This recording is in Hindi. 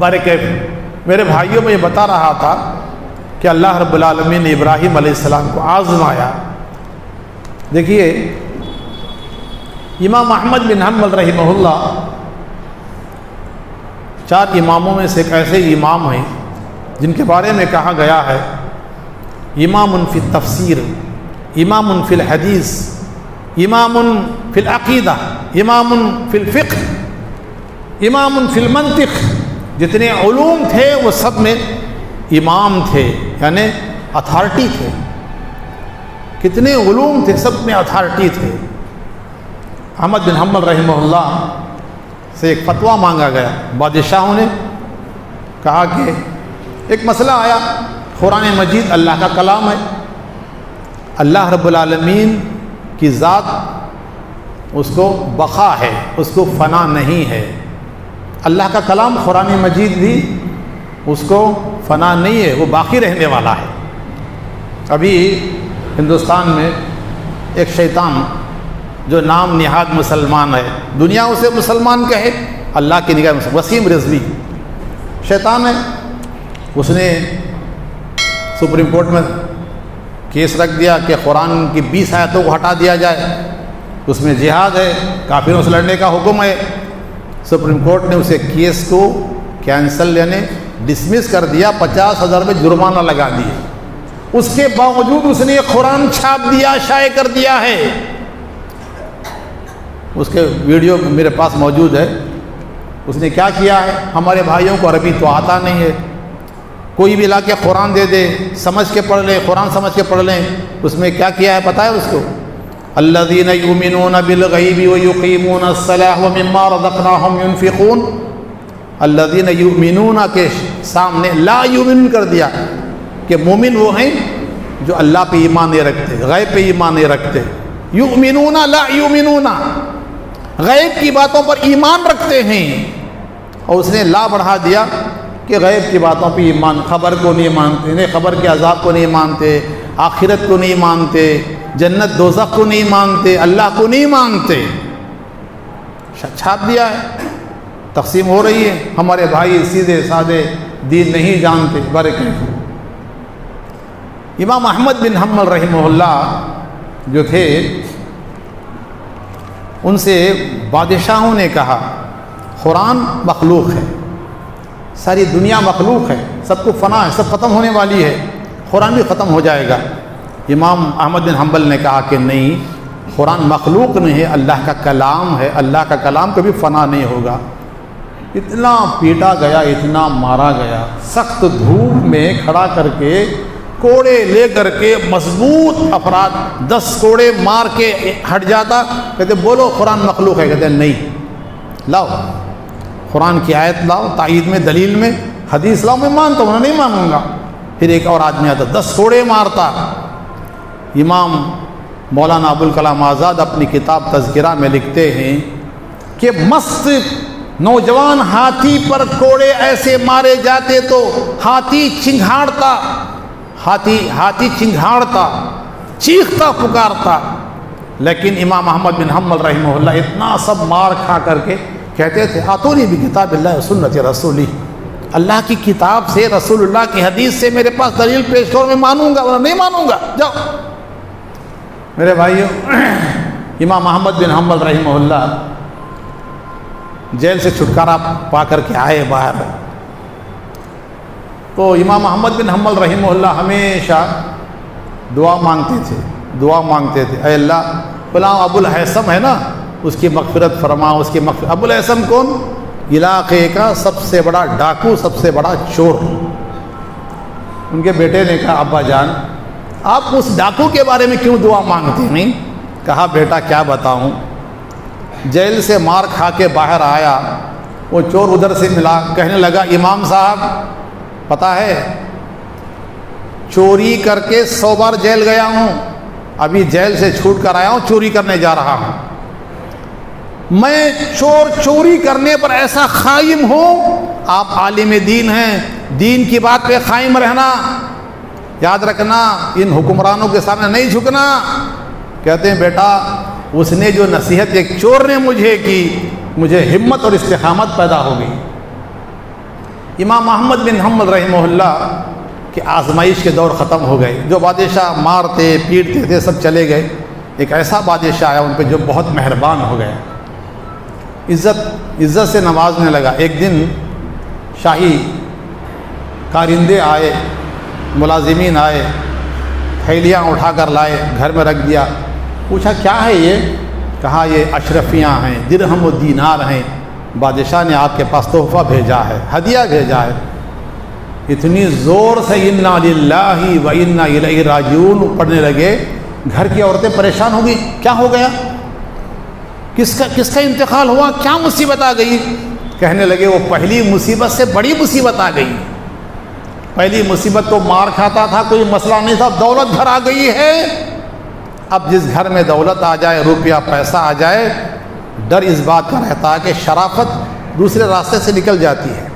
बरकत मेरे भाइयों में ये बता रहा था कि अल्लाह रब्बुल आलमीन ने इब्राहिम अलैहिस्सलाम को आजमाया। देखिए, इमाम अहमद बिन हम्बल रहीमहुल्लाह, चार इमामों में से एक ऐसे इमाम हैं, जिनके बारे में कहा गया है इमाम फिल तफसीर इमाम फिल हदीस इमाम फिल अकीदा इमाम फिल फ़िक्र इमाम फिल मंतिक। जितने ूम थे वो सब में इमाम थे, यानी अथॉरिटी थे। कितने ूम थे, सब में अथॉरिटी थे। अहमद बिन हम्बल रहीमहुल्लाह से एक फतवा मांगा गया। बादशाहों ने कहा कि एक मसला आया, कुरान मजीद अल्लाह का कलाम है। अल्लाह रब्बुल आलमीन की ज़ात उसको बखा है, उसको फ़ना नहीं है। अल्लाह का कलाम कुरान मजीद भी उसको फ़ना नहीं है, वो बाकी रहने वाला है। अभी हिंदुस्तान में एक शैतान जो नाम निहाद मुसलमान है, दुनिया उसे मुसलमान कहे, अल्लाह की निगाह में वसीम रिजवी। शैतान है। उसने सुप्रीम कोर्ट में केस रख दिया कि कुरान की बीस आयतों को हटा दिया जाए। उसमें जिहाद है, काफिरों से लड़ने का हुक्म है। सुप्रीम कोर्ट ने उसे केस को कैंसिल यानी डिसमिस कर दिया, पचास हज़ार में जुर्माना लगा दिया उसके बावजूद उसने ये कुरान छाप दिया, शाये कर दिया है। उसके वीडियो मेरे पास मौजूद है। उसने क्या किया है? हमारे भाइयों को अरबी तो आता नहीं है। कोई भी ला के कुरान दे दे, समझ के पढ़ ले कुरान समझ के पढ़ लें, उसमें क्या किया है पता है उसको? अल्लादीन युमिनून बिलगैबी व युकीमून अस्सलाह व मिम्मा रज़क़नाहुम युनफिकून अल्लादीन युमिनून के सामने ला युमिन कर दिया कि मोमिन वो हैं जो अल्लाह पे ईमान नहीं रखते गैब पे ईमान नहीं रखते युमिनूना ला युमिनूना गैब की बातों पर ईमान रखते हैं और उसने ला बढ़ा दिया कि गैब की बातों पर ईमान खबर को नहीं मानते इन्हें खबर के अजाब को नहीं मानते, आखिरत को नहीं मानते, जन्नत दोजख को नहीं मानते, अल्लाह को नहीं मानते। छाप दिया है, तकसीम हो रही है, हमारे भाई सीधे साधे दीन नहीं जानते बरके इमाम अहमद बिन हम्मल रहीमहुल्ला जो थे, उनसे बादशाहों ने कहा, कुरान मखलूक है। सारी दुनिया मखलूक है, सबको फ़ना है, सब ख़त्म होने वाली है, कुरान भी ख़त्म हो जाएगा। इमाम अहमद बिन हम्बल ने कहा कि नहीं, कुरान मखलूक नहीं है, अल्लाह का कलाम है, अल्लाह का कलाम कभी फ़ना नहीं होगा। इतना पीटा गया, इतना मारा गया, सख्त धूप में खड़ा करके, कोड़े ले करके मज़बूत अफराद, दस कोड़े मार के हट जाता, कहते बोलो कुरान मखलूक है, कहते नहीं। लाओ। कुरान की आयत लाओ ताइद में, दलील में, हदीस लाओ, मैं मानता हूँ नहीं मानूँगा। फिर एक और आदमी आता, दस कोड़े मारता। इमाम मौलाना अबुल कलाम आज़ाद अपनी किताब तस्करा में लिखते हैं कि मस्त नौजवान हाथी पर कोड़े ऐसे मारे जाते तो हाथी चिंघाड़ता, हाथी हाथी चिंघाड़ता, चीखता, पुकारता। लेकिन इमाम अहमद बिन हम्मल रहीमहुल्ला इतना सब मार खा करके कहते थे, आतोनी भी किताब अल्लाह सुन्नत रसूली। अल्लाह की किताब से, रसूलुल्लाह की हदीस से मेरे पास दलील पेश करो, मैं मानूँगा, वरना नहीं मानूँगा। जाओ। मेरे भाइयों, इमाम अहमद बिन हम्बल रहीमहुल्ला, जेल से छुटकारा पा करके आए बाहर। तो इमाम अहमद बिन हम्बल रहीमहुल्ला हमेशा दुआ मांगते थे, दुआ मांगते थे, अल्लाह गुलाम अबुल हैसम है ना उसकी मगफरत फरमा उसकी मगफरत अबुल हैसम कौन? इलाके का सबसे बड़ा डाकू, सबसे बड़ा चोर। उनके बेटे ने कहा, अब्बा जान, आप उस डाकू के बारे में क्यों दुआ मांगते नहीं कहा, बेटा, क्या बताऊँ? जेल से मार खा के बाहर आया, वो चोर उधर से मिला, कहने लगा, इमाम साहब, पता है, चोरी करके सौ बार जेल गया हूँ, अभी जेल से छूट कर आया हूँ, चोरी करने जा रहा हूँ। मैं चोर चोरी करने पर ऐसा खाइम हूँ? आप आलिम दीन हैं, दीन की बात पे कायम रहना। याद रखना, इन हुक्मरानों के सामने नहीं झुकना। कहते हैं, बेटा, उसने जो नसीहत एक चोर ने मुझे की, मुझे हिम्मत और इस्तेकामत पैदा हो गई। इमाम अहमद बिन हमद रहमल्ला के आजमाइश के दौर ख़त्म हो गए। जो बादशाह मारते, पीटते थे, सब चले गए। एक ऐसा बादशाह आया, उन पर जो बहुत मेहरबान हो गया। इज़्ज़त इज़्ज़त से नवाजने लगा। एक दिन शाही कारिंदे आए, मुलाजिमीन आए, थैलियाँ उठा कर लाए, घर में रख दिया। पूछा, क्या है ये? कहा, ये अशरफियाँ हैं, दिरहम व दीनार हैं। बादशाह ने आपके पास तोहफ़ा भेजा है, हदिया भेजा है। इतनी ज़ोर से इन्ना व इन्ना राजिऊन पढ़ने लगे। घर की औरतें परेशान हो गई। क्या हो गया? किसका किसका इंतकाल हुआ? क्या मुसीबत आ गई? कहने लगे, वो पहली मुसीबत से बड़ी मुसीबत आ गई। पहली मुसीबत तो मार खाता था, कोई मसला नहीं था, दौलत घर आ गई है। अब जिस घर में दौलत आ जाए, रुपया पैसा आ जाए, डर इस बात का रहता है कि शराफत दूसरे रास्ते से निकल जाती है।